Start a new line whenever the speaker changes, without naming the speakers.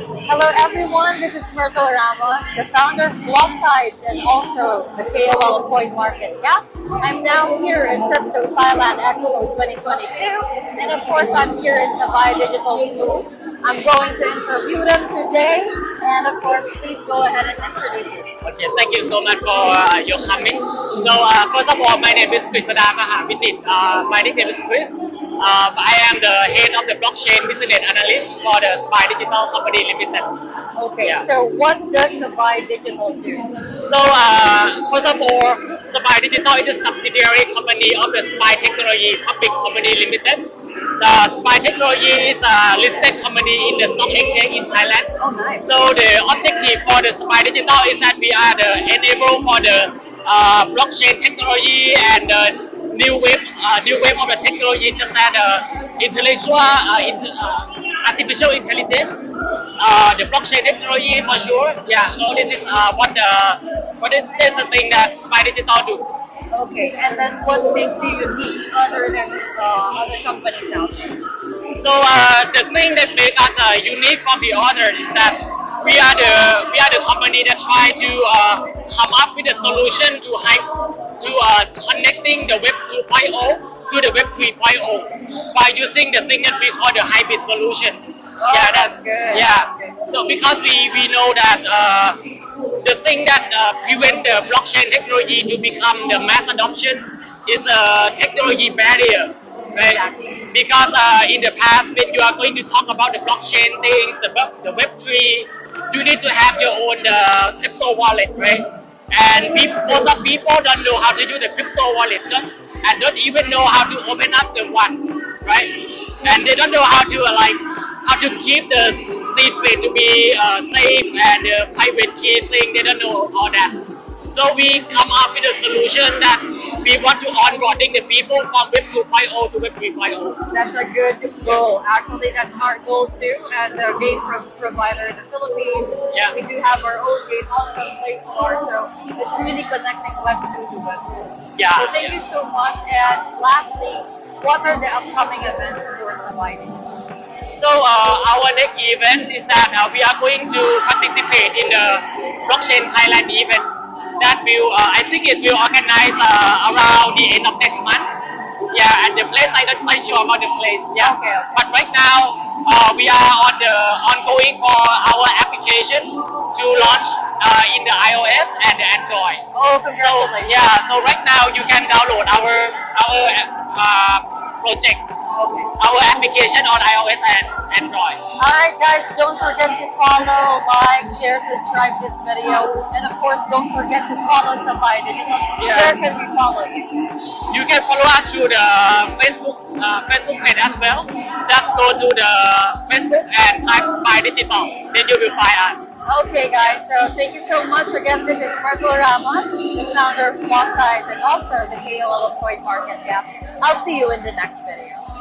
everyone, this is Myrtle Ramos, the founder of Block Tides and also the KOL of Coin Market Cap. I'm now here in Crypto Thailand Expo 2022, and of course I'm here in Sabuy Digital School. I'm going to interview them today, and of course, please go ahead and introduce yourself.
Okay, thank you so much for uh, your coming. So, uh, first of all, my name is Kritsada Mahavijit. Uh, my nickname is Chris. Um, I am the head of the blockchain business analyst for the Sabuy Digital Company Limited.
Okay,
Yeah.
so what does Sabuy Digital do?
So, uh, first of all, Sabuy Digital is a subsidiary company of the Sabuy Technology Public Company Limited. The Sabuy Technology is a listed company in the stock exchange in Thailand.
Oh, nice.
So the objective for the Sabuy Digital is that we are the enable for the uh, blockchain technology and the new wave, uh, new wave of the technology, just that uh, intellectual, uh, int- uh, artificial intelligence, uh, the blockchain technology for sure. Yeah. So this is uh, what the what is the thing that Sabuy Digital do.
Okay, and then what makes you unique other than uh, other companies out there?
So uh, the thing that makes us uh, unique from the others is that we are the we are the company that try to uh, come up with a solution to hype to uh, connecting the Web 2.0 to the Web 3.0 by using the thing that we call the hybrid solution.
Oh, that's good,
Yeah.
that's good.
So because we we know that uh, the thing that uh, prevent the blockchain technology to become the mass adoption is a technology barrier, right?
Exactly.
Because uh, in the past, when you are going to talk about the blockchain things, the web, the Web three, you need to have your own uh, crypto wallet, right? And peop most of people don't know how to use the crypto wallet, don't, and don't even know how to open up the one, right? And they don't know how to uh, like how to keep the secret to be uh, safe and uh, private key thing. They don't know all that. So we come up with a solution that we want to onboarding the people from Web 2.0 to Web 3.0.
That's a good goal. Actually, that's our goal too as a game pro- provider in the Philippines.
Yeah.
We do have our own game also in Play Store, so it's really connecting Web 2 to Web 3.
Yeah,
So thank
yeah.
you so much. And lastly, what are the upcoming events for Sabuy
So uh, our next event is that uh, we are going to participate in the Blockchain Thailand event that will, uh, I think it will organize uh, around the end of next month. Yeah, and the place I'm not quite sure about the place. Yeah.
Okay, okay.
But right now uh, we are on the ongoing for our application to launch uh, in the iOS and the Android.
Oh,
So yeah, so right now you can download our our uh, project,
Okay.
our application on iOS and Android.
Alright guys, don't forget to follow, like, share, subscribe this video, and of course don't forget to follow Digital.
Yeah.
Where can we follow you?
You can follow us through the Facebook uh, Facebook page as well. Just go to the Facebook and type Sabuy Digital, then you will find us.
Okay guys, so thank you so much. Again, this is Marco Ramos, the founder of Block Tides and also the KOL of Coin Market Cap. I'll see you in the next video.